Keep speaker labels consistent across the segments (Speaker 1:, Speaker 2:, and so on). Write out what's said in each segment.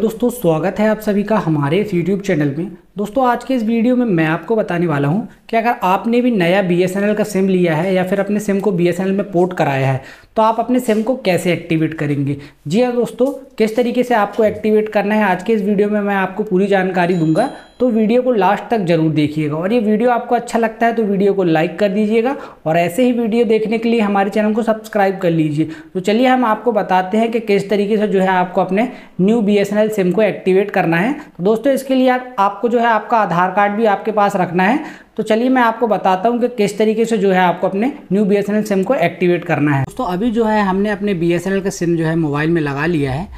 Speaker 1: दोस्तों स्वागत है आप सभी का हमारे इस यूट्यूब चैनल में। दोस्तों, आज के इस वीडियो में मैं आपको बताने वाला हूँ कि अगर आपने भी नया BSNL का सिम लिया है या फिर अपने सिम को BSNL में पोर्ट कराया है तो आप अपने सिम को कैसे एक्टिवेट करेंगे? जी हाँ दोस्तों, किस तरीके से आपको एक्टिवेट करना है आज के इस वीडियो में मैं आपको पूरी जानकारी दूँगा। तो वीडियो को लास्ट तक ज़रूर देखिएगा और ये वीडियो आपको अच्छा लगता है तो वीडियो को लाइक कर दीजिएगा और ऐसे ही वीडियो देखने के लिए हमारे चैनल को सब्सक्राइब कर लीजिए। तो चलिए हम आपको बताते हैं कि किस तरीके से जो है आपको अपने न्यू BSNL सिम को एक्टिवेट करना है। तो दोस्तों, इसके लिए आपको जो है आपका आधार कार्ड भी आपके पास रखना है। तो चलिए मैं आपको बताता हूँ कि किस तरीके से जो है आपको अपने न्यू बीएसएनएल सिम को एक्टिवेट करना है। दोस्तों, अभी जो है हमने अपने बी एस का सिम जो है मोबाइल में लगा लिया है।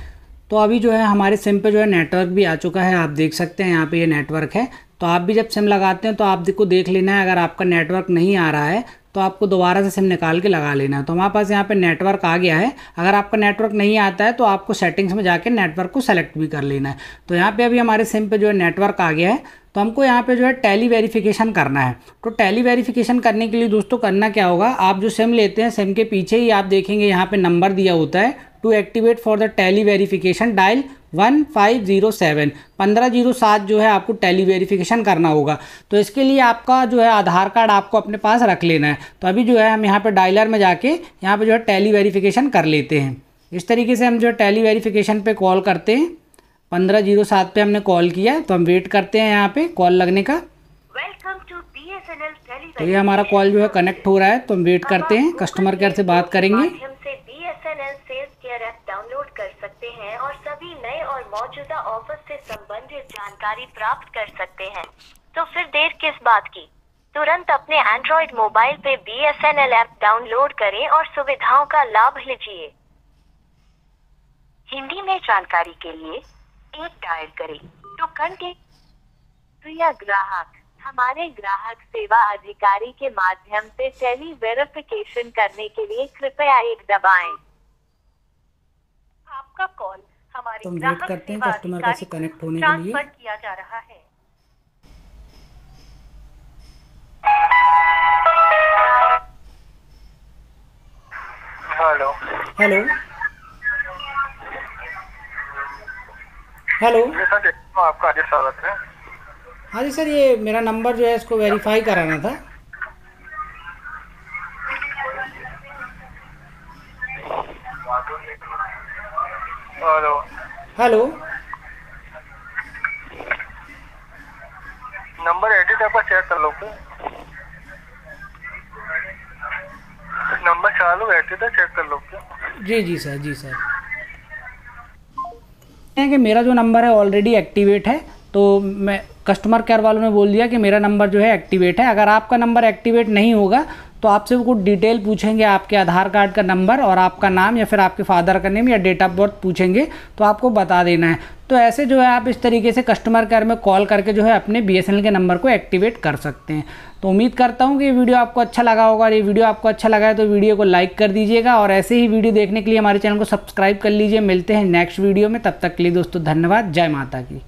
Speaker 1: तो अभी जो है हमारे सिम पे जो है नेटवर्क भी आ चुका है। आप देख सकते हैं यहाँ पे ये नेटवर्क है। तो आप भी जब सिम लगाते हैं तो आप को देख लेना है, अगर आपका नेटवर्क नहीं आ रहा है तो आपको दोबारा से सिम निकाल के लगा लेना है। तो हमारे पास यहाँ पे नेटवर्क आ गया है। अगर आपका नेटवर्क नहीं आता है तो आपको सेटिंग्स में जाके नेटवर्क को सेलेक्ट भी कर लेना है। तो यहाँ पे अभी हमारे सिम पे जो है नेटवर्क आ गया है। तो हमको यहाँ पे जो है टैली वेरिफिकेशन करना है। तो टैली वेरिफिकेशन करने के लिए दोस्तों करना क्या होगा? आप जो सिम लेते हैं, सिम के पीछे ही आप देखेंगे यहाँ पे नंबर दिया होता है। To activate for the tele verification dial one five zero seven. पंद्रह ज़ीरो सात जो है आपको टेली वेरिफिकेशन करना होगा। तो इसके लिए आपका जो है आधार कार्ड आपको अपने पास रख लेना है। तो अभी जो है हम यहाँ पे डायलर में जाके यहाँ पे जो है टेली वेरिफिकेशन कर लेते हैं। इस तरीके से हम जो है टैली वेरिफिकेशन पे कॉल करते हैं। पंद्रह ज़ीरो सात पे हमने कॉल किया तो हम वेट करते हैं यहाँ पे कॉल लगने का। तो ये हमारा कॉल जो है कनेक्ट हो रहा है तो हम वेट करते हैं। कस्टमर केयर से बात करेंगे
Speaker 2: डाउनलोड कर सकते हैं और सभी नए और मौजूदा ऑफ़र से संबंधित जानकारी प्राप्त कर सकते हैं। तो फिर देर किस बात की? तुरंत अपने एंड्रॉइड मोबाइल पे B S N L app download करें और सुविधाओं का लाभ लीजिए। हिंदी में जानकारी के लिए एक डायल करें। तो कंटे प्रिय ग्राहक, हमारे ग्राहक सेवा अधिकारी के माध्यम से टेली वेरिफिकेशन करने के लिए कृपया एक दबाएँ। आपका कॉल
Speaker 1: तो हम वेट करते हैं कस्टमर का से कनेक्ट होने के लिए।
Speaker 2: किया जा रहा है।
Speaker 3: हेलो।
Speaker 1: हेलो। हेलो।
Speaker 3: आपका स्वागत है।
Speaker 1: हाँ जी सर ये मेरा नंबर जो है इसको वेरीफाई कराना था।
Speaker 3: हेलो
Speaker 1: हेलो
Speaker 3: नंबर एडिट आपका चेक कर लो नंबर चालू एडिट है चेक कर लो
Speaker 1: जी जी सर जी सर। है कि मेरा जो नंबर है ऑलरेडी एक्टिवेट है तो मैं कस्टमर केयर वालों ने बोल दिया कि मेरा नंबर जो है एक्टिवेट है। अगर आपका नंबर एक्टिवेट नहीं होगा तो आपसे वो कुछ डिटेल पूछेंगे आपके आधार कार्ड का नंबर और आपका नाम या फिर आपके फादर का नेम या डेट ऑफ़ बर्थ पूछेंगे तो आपको बता देना है। तो ऐसे जो है आप इस तरीके से कस्टमर केयर में कॉल करके जो है अपने बी के नंबर को एक्टिवेट कर सकते हैं। तो उम्मीद करता हूँ कि ये वीडियो आपको अच्छा लगा होगा और ये वीडियो आपको अच्छा लगा है तो वीडियो को लाइक कर दीजिएगा और ऐसे ही वीडियो देखने के लिए हमारे चैनल को सब्सक्राइब कर लीजिए। मिलते हैं नेक्स्ट वीडियो में, तब तक के लिए दोस्तों धन्यवाद। जय माता की